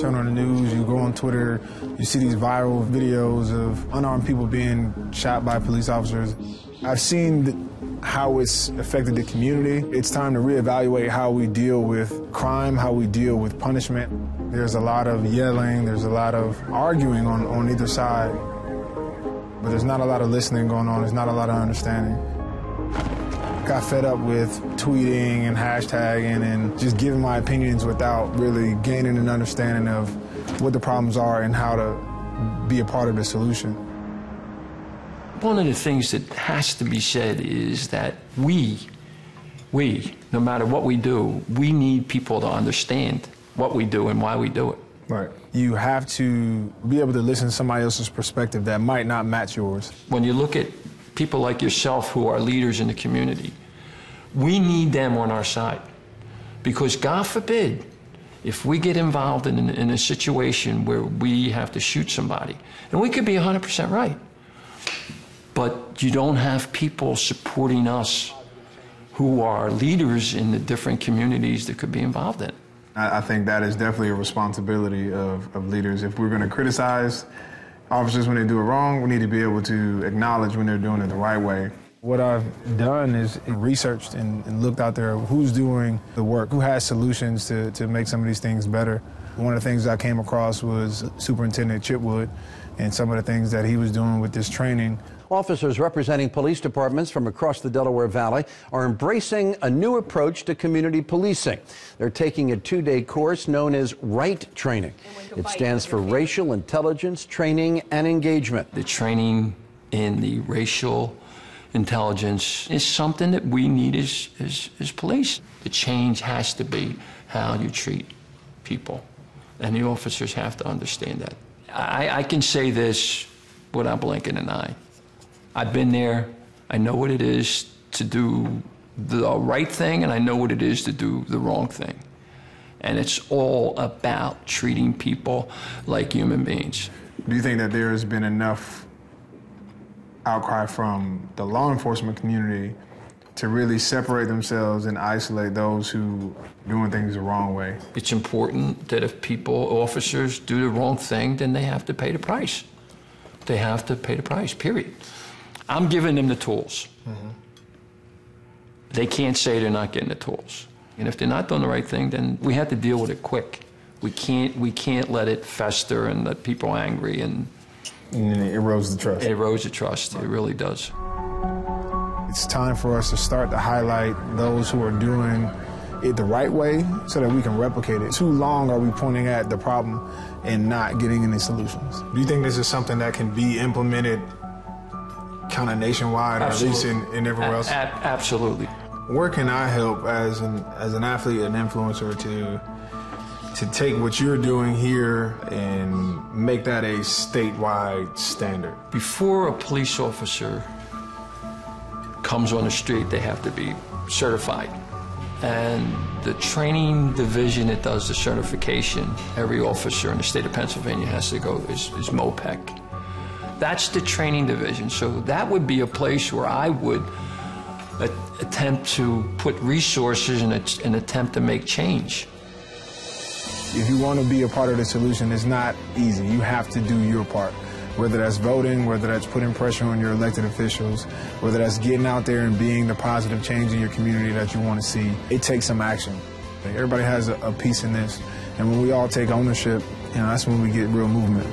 Turn on the news, you go on Twitter, you see these viral videos of unarmed people being shot by police officers. I've seen how it's affected the community. It's time to reevaluate how we deal with crime, how we deal with punishment. There's a lot of yelling, there's a lot of arguing on, on either side, but there's not a lot of listening going on, there's not a lot of understanding. I got fed up with tweeting and hashtagging and just giving my opinions without really gaining an understanding of what the problems are and how to be a part of the solution. One of the things that has to be said is that we, we, no matter what we do, we need people to understand what we do and why we do it. Right. You have to be able to listen to somebody else's perspective that might not match yours. When you look at people like yourself who are leaders in the community, we need them on our side. Because God forbid, if we get involved in, in a situation where we have to shoot somebody, and we could be 100% right, but you don't have people supporting us who are leaders in the different communities that could be involved in. I, think that is definitely a responsibility of, of leaders. If we're going to criticize officers when they do it wrong, we need to be able to acknowledge when they're doing it the right way. What I've done is researched and, and, looked out there who's doing the work, who has solutions to, to make some of these things better. One of the things I came across was Superintendent Chitwood and some of the things that he was doing with this training Officers representing police departments from across the Delaware Valley are embracing a new approach to community policing. They're taking a two day course known as RIGHT training. It stands for Racial Intelligence Training and Engagement. The training in the racial intelligence is something that we need as, as, as police. The change has to be how you treat people, and the officers have to understand that. I, I can say this without blinking an eye. I've been there. I know what it is to do the right thing, and I know what it is to do the wrong thing. And it's all about treating people like human beings. Do you think that there has been enough outcry from the law enforcement community to really separate themselves and isolate those who are doing things the wrong way? It's important that if people, officers, do the wrong thing, then they have to pay the price. They have to pay the price, period. I'm giving them the tools. Mm-hmm. They can't say they're not getting the tools. And if they're not doing the right thing, then we have to deal with it quick. We can't, we can't let it fester and let people angry and, and it erodes the trust. It erodes the trust. It really does. It's time for us to start to highlight those who are doing it the right way so that we can replicate it. Too long are we pointing at the problem and not getting any solutions. Do you think this is something that can be implemented kind of nationwide, absolutely. or at least in, in everywhere else? A- absolutely. Where can I help as an as an athlete and influencer to to take what you're doing here and make that a statewide standard? Before a police officer comes on the street, they have to be certified. And the training division that does the certification, every officer in the state of Pennsylvania has to go, is, is MPOETC. That's the training division. So that would be a place where I would attempt to put resources and attempt to make change. If you want to be a part of the solution, it's not easy. You have to do your part. Whether that's voting, whether that's putting pressure on your elected officials, whether that's getting out there and being the positive change in your community that you want to see, it takes some action. Everybody has a, a piece in this. And when we all take ownership, you know, that's when we get real movement.